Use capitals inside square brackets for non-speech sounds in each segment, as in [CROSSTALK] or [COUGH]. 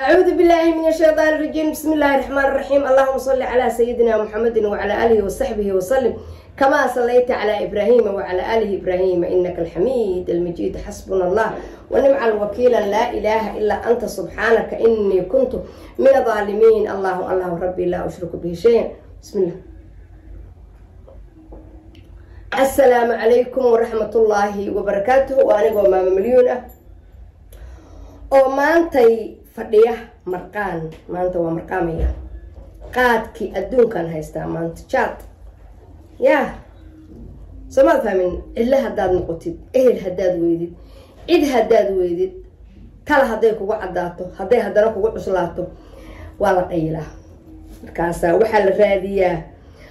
أعوذ بالله من الشيطان الرجيم بسم الله الرحمن الرحيم اللهم صل على سيدنا محمد وعلى آله وصحبه وسلم كما صليت على إبراهيم وعلى آله إبراهيم إنك الحميد المجيد حسبنا الله ونعم الوكيل لا إله إلا أنت سبحانك إني كنت من الظالمين الله الله ربي لا أشرك به شيئا بسم الله السلام عليكم ورحمة الله وبركاته وأنا ماما مليون oo maantay fadhiya marqaan maanta waa marqaamaya. Qaadkii adduunkan haystaa maanta jaad yaa somaad fahmin cidlo haddaad noqotid ehel haddaad weydid cid haddaad weydid tala hadday kugu caddaato hadday haddana kugu cuslaato waa la dhayilaa markaasaa waxaa la raadiyaa.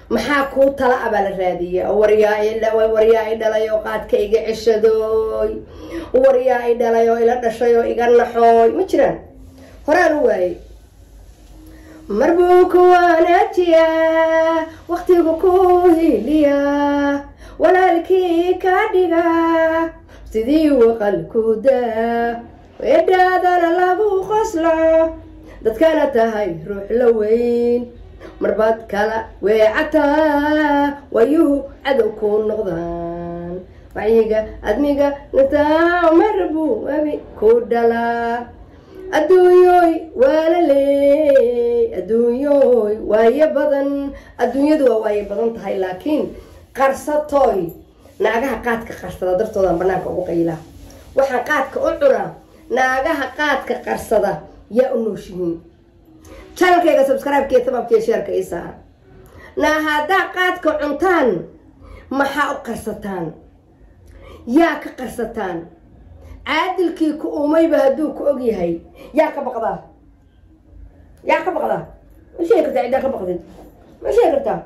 Maxaa kuu tala a baa la raadiyaa? Waryaa i dhalay oo qaadka iga ceshadooy waryaa i dhalay oo ila dhashay oo iga naxooy ma jiraan horaan u waayey mar buu ku wanaajiyaa waktigu ku hiliyaa walaalkii ka dhigaa sidii waqalku daa. Weedhaadana lagu qoslo dadkana tahay ruux la weyn. Marbaad kala weecataa wayuhu cadow kuu noqdaan. Wacyiga admiga nataa mar buu abi ku dhalaa adduunyooy waa la leey adduunyooy waayo badan. Adduunyadu waa waayo badan tahay laakiin qarsatooy. Naagaha qaadka qarsada dartoodan banaanka ugu qaylaa waxaan qaadka u cunaa naagaha qaadka qarsada yaa u nooshihiin. Janalkayga subscribe-kee sababkee sheerka ii saara naa haddaa qaadka cuntaan maxaa u qarsataan? Yaa ka qarsataan caadilkii ku uumayba hadduu ku og yahay. Yaa ka baqdaa yaa ka baqdaa ma sheegi kartaa ciddaa ka baqdid? Ma sheegi kartaa?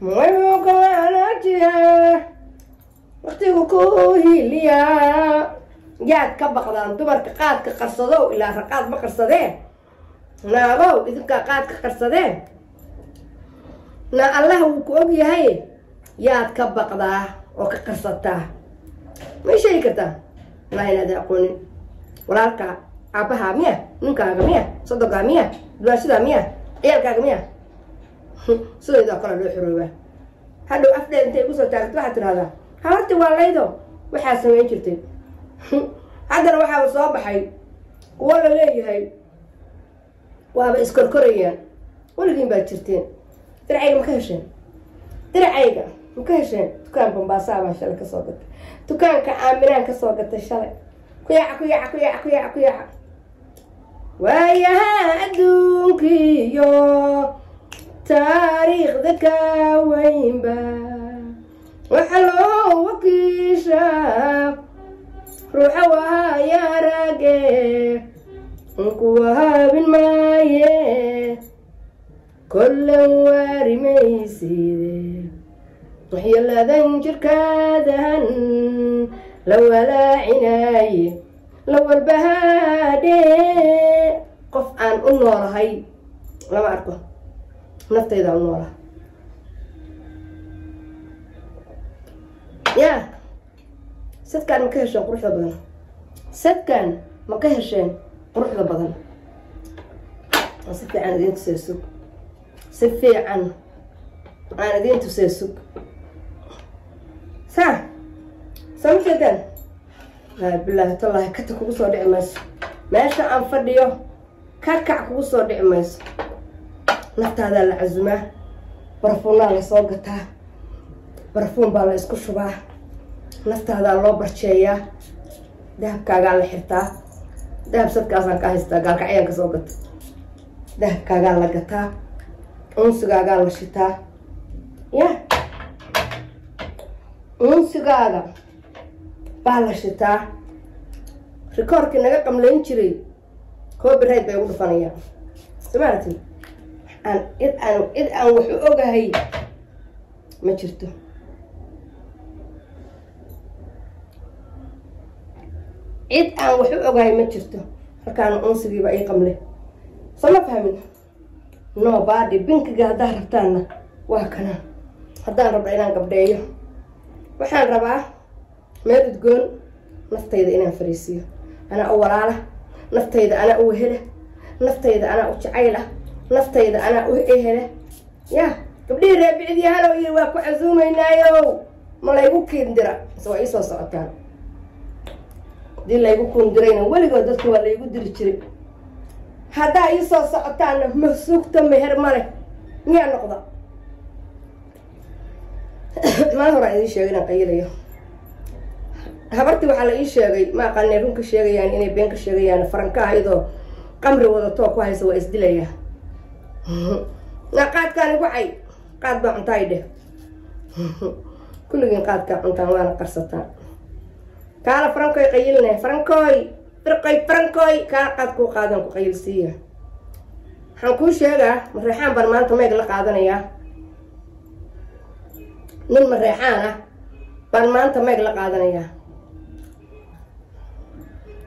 Mayuukawanaajiyaa waktigu ku hiliyaa yaad ka baqdaan dumarka qaadka qarsadow ilaa raqaad ma qarsadee? Naagow idinkaa qaadka qarsadee? Na allah wuu ku og yahay. Yaad ka baqdaa oo ka qarsataa. May sheegi kartaa walaa inaad aqoonin walaalkaa aabbahaa miya ninkaaga miya sodogaa miya duwaashadaa miya ciyaalkaaga miya. Sidaydoo kale loo xoroobaa hadhow afdheed intay igu soo taagto waxaad tidhahdaa habarti waa laydo. Waxaa samayn jirtay. Haddana waxaaba soo baxay. Kuwo la leeyahay waaba iskorkorayaan weligiin baad jirteen. Diracayga ma ka hesheen diracayga ma ka hesheen dukaan bambaasaa baa shalay ka soo gatay dukaanka aaminaan ka soo gatay shalay ku yaaca ku yaaca ku yaaca ku yaaca ku yaaca waayaha adduunkiiyo taariikhda ka weynba waxa loo wakiishaa ruuxa wahaya rage kuwa haabin maaye kollan waarimayside waxyeeladan jirkaadan la walaacinaaye la walbahaadhe qof aan u noolahay lama arko naftayda u noolaha yaa sadkaan ma ka hesheen quruxda badan sadkaan ma ka hesheen quruxda badan si fiican idiin tusee sug si fiican aan idiin tusee sug saa soo ma jeedaan bilaahi tallaahi kata kugu soo dhici mayso. Meesha aan fadhiyo kakac kugu soo dhici mayso. Naftaadaa la casumaa barfuunnaa la soo gataa barfuun baa la isku shubaa naftaadaa loo barjeeyaa dahabkaagaa la xirtaa dahab sadkaasaan ka haystaa gaalkacyaan ka soo gata dahabkaagaa la gataa unsigaagaa la shitaa. Ya unsigaaga baa la shitaa rikoorkii naga qamlayn jiray copyright bay ugu dhufanayaan somaarati aan cid aan cid aan wax u ogahay ma jirto cid aan wax u ogahay ma jirto halkaana unsigiiba ii qamle soo ma fahmin no baadi binkiga haddaad rabtaanna waa kana. Haddaan rabna inaan gabdheeyo waxaan rabaa meel udgoon naftayda inaan fariisiiyo anaa u walaala naftayda anaa u wehela naftayda anaa u jacayla naftayda anaa u ehela ya gabdhihii reebicdiyahalow yiri waa ku casuumaynaayo. Ma laygu kiindira mise waa iisoo socotaan. Hadii laygu kuundirayna weligood dadka waa laygu diri jiray. Haddaa iisoo socotaanna ma sugta meher male miyaa noqda maa horaa idiin sheegay inaan qayilayo habartii waxaa la ii sheegay ma aqaanay run ka sheegayaan inay been ka sheegayaan faranka ahaydoo qamri wadatoo ku haysa waa isdilaya na qaadkaan igu cay qaad baa cuntaay dheh. Kulligiin qaadkaa cuntaan waana qarsataan kaala farankoy qayilne farankoy firqoy farankoy kaala qaad kuu qaadan ku qayilsiiya waxaan kuu sheegaa mareexaan baan maanta meeg la qaadanayaa nin mareexaan ah. Baan maanta meeg la qaadanayaa.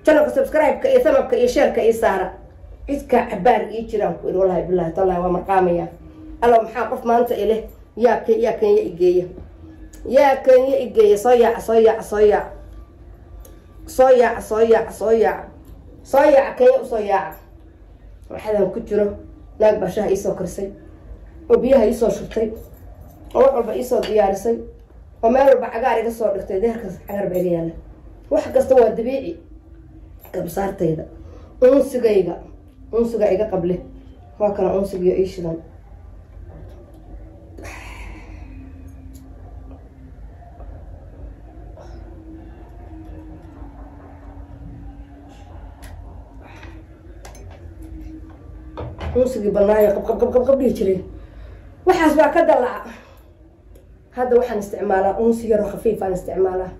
Janalka subscribe-ka iyo samabka iyo sheerka ii saara. Cidkaa cabaar ii jiraan ku iri wallahi bilahi tallahi waa marqaamaya allow maxaa qof maanta ileh yaa k yaa kenya igeeya yaa kenya igeeya soo yaaca soo yaaca soo yaaca soo yaaca soo yaaca soo yaaca soo yaaca kenya u soo yaaca waxadan ku jiro naag baa shaha iisoo karisay oo biyaha iisoo shubtay oo wax walba iisoo diyaarisay oo meel walba cagaar iga soo dhigtay deerkaas cagaar baa iga yaalla wax kasta waa dabiici. Gabsaartayda unsigayga unsiga iga qable. Waa kana unsigiyo ii shidan unsigii banaayo qabqabqabqab dhihi jiray. Waxaas baa ka dalaca hadda waxaan isticmaalaa unsi yaroo khafiifaan isticmaalaa.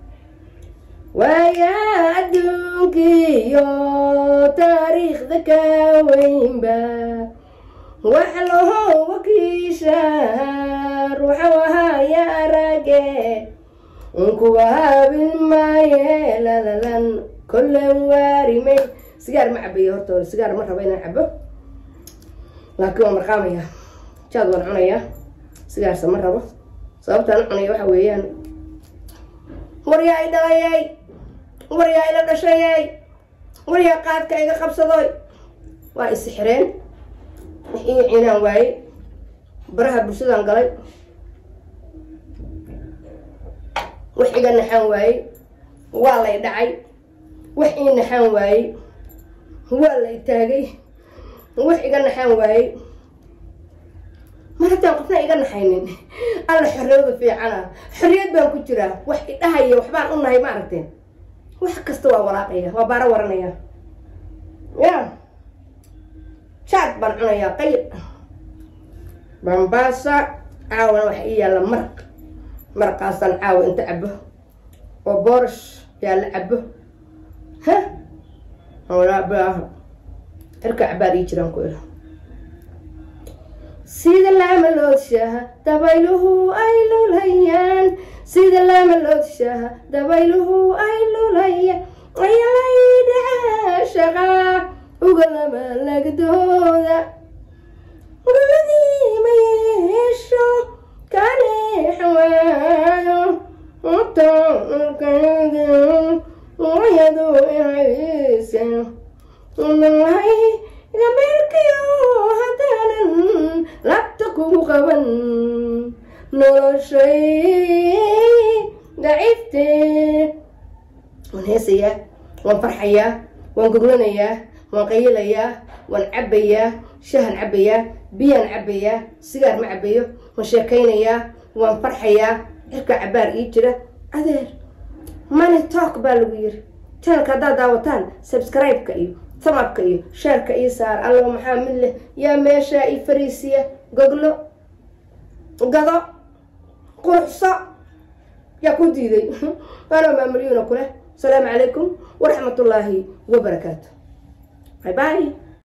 Waaya adduunkiyo taariikhda ka weynba. Wax laho wakiisha ruuxa wahaya arage kuwa habin maaye kollan waarimay. Sigaar ma cabayo hortooda sigaar ma rabo inaan cabo laakiin waan marqaamaya. Jaad waan cunayaa. Sigaarsa ma rabo sababtaan u cunaya waxa weeyaan. Waryaa i dhalayay waryaa ila dhashayay waryaa qaadka iga qabsadoy. Waa isixireen wax ii ciinaan waaye. Baraha bulshadaan galay. Wax iga naxaan waaye. Waa lay dhacay. Wax ii naxaan waaye. Waa lay taagay. Wax iga naxaan waaye mar qofna iga naxaynin. Alla xorriyada fiicana. Xorriyad baan ku jiraa wax idhahaya waxbaan u nahay ma aragteen. Wax kasta waa walaaqaya waa baaro waranaya. Ya jaad baan cunayaa qayl bambaasa caawana waxa ii yaalla maraq maraqaasaan caawa inta cabo oo boorish yaa la cabo ha walaabilaaha cirka cabaar ii jiraan ku ila sida laamaloodshaaha dabayluhu ay lulayaan sida laamaloodshaaha dabayluhu ay lulayaan ayalaydhaca shaqa ugalama lagdooda guladii ma yeesho kaneexwaayo wayadu waan heesayaa waan farxayaa waan goglanayaa waan qayilayaa waan cabbayaa shahan cabbayaa biyaan cabbayaa sigaar ma cabbayo waan sheekaynayaa waan farxayaa cirka cabaar ii jira. Adeer money talk baa lagu yiri. Channelka haddaad daawataan subscribe-ka iyo samabka iyo sheerka ii saar. Alla maxaa mid leh? Yaa meeshaa ii fariisiya? Goglo gado quruxso yaa ku diiday? [LAUGHS] Waana maamulyuuna kuleh asalaamu calaykum waraxmatullaahi wabarakaatu bye bye